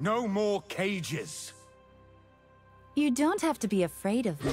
No more cages. You don't have to be afraid of me.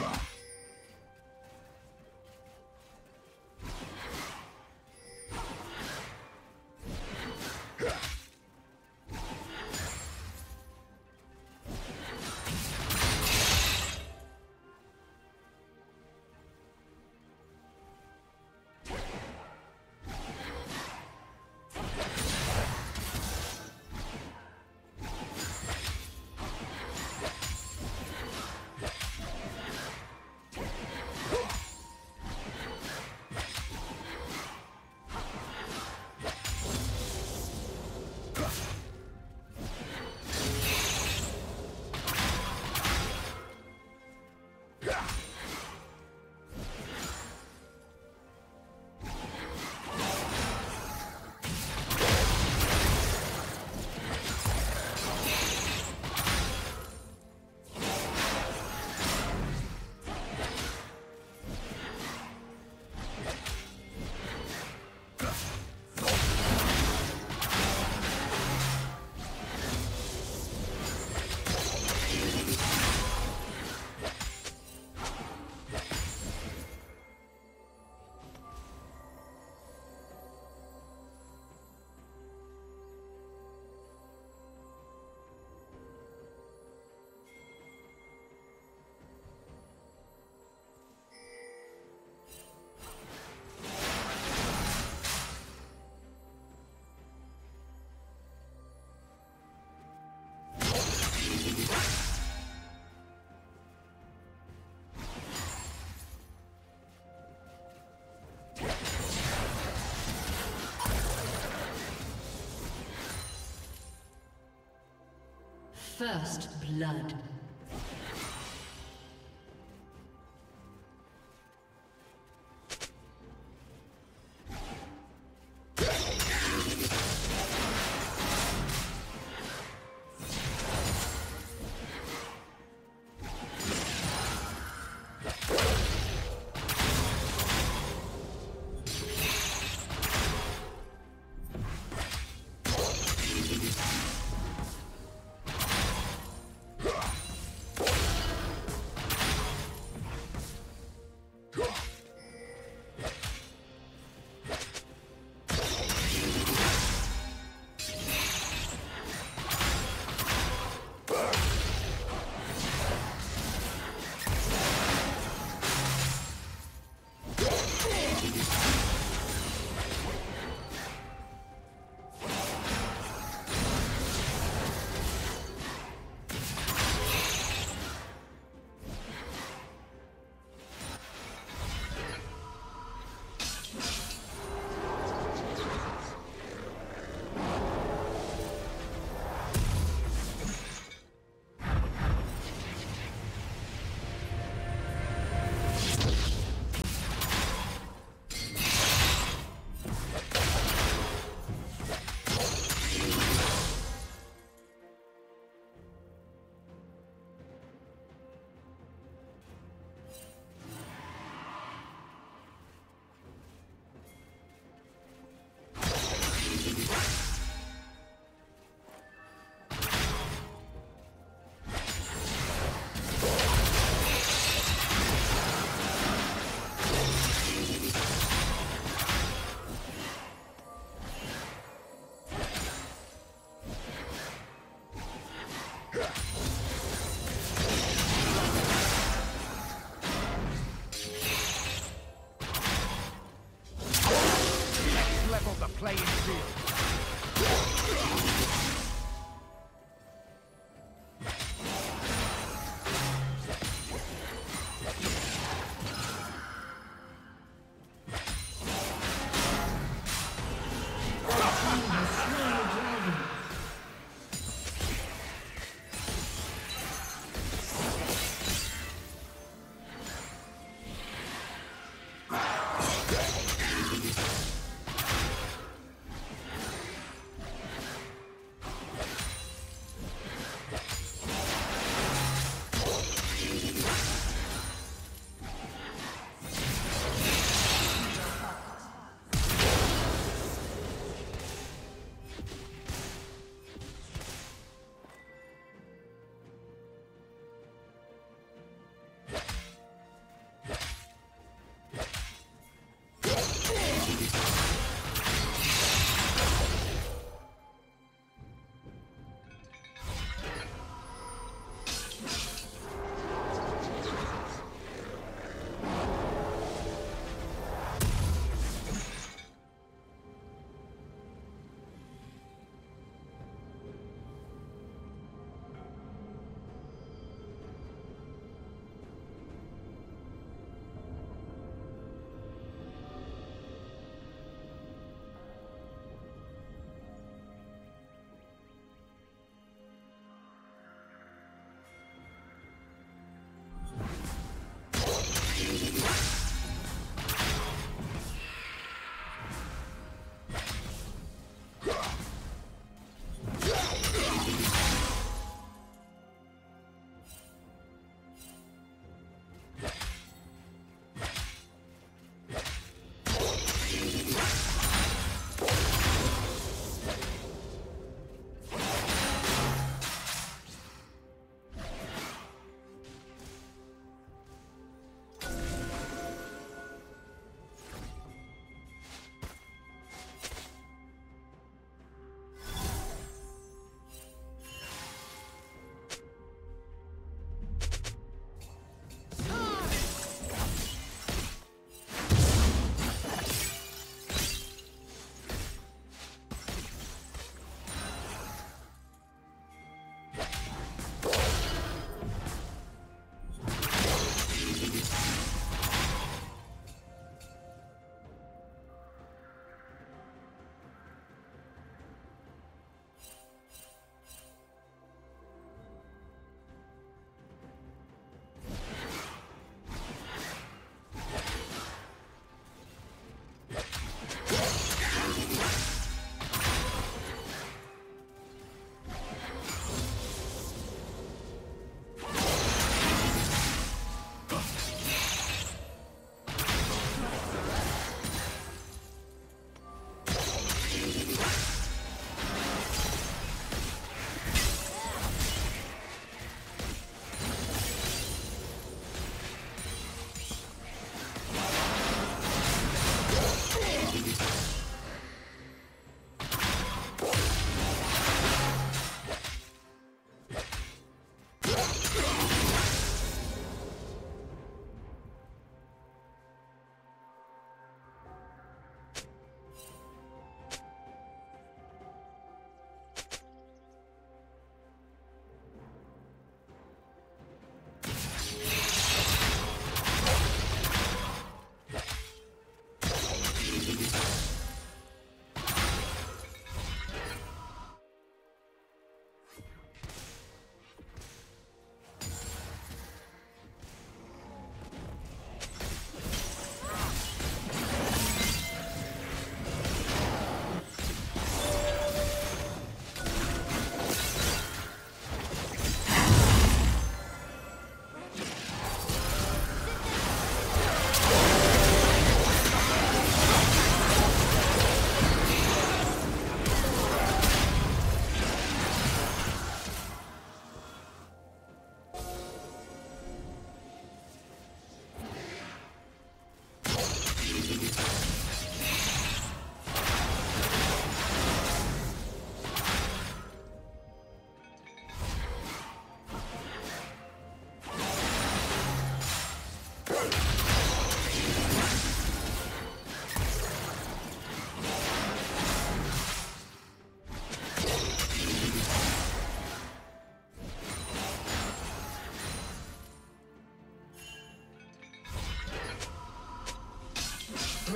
First blood.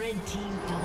Red team double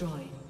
destroyed.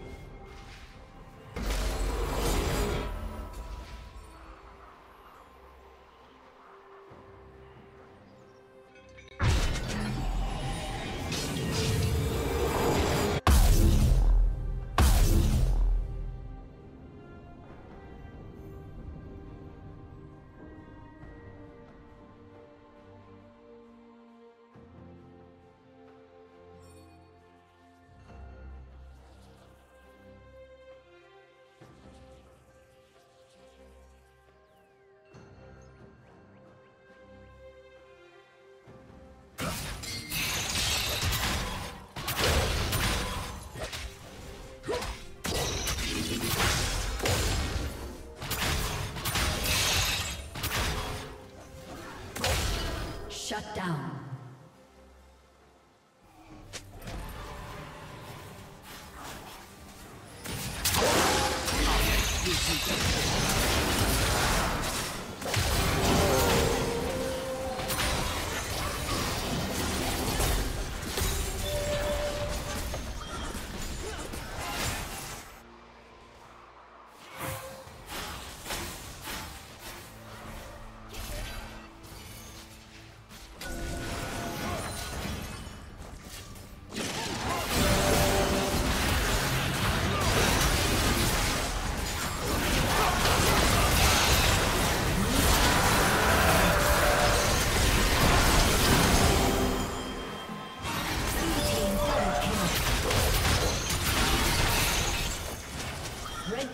Shut down.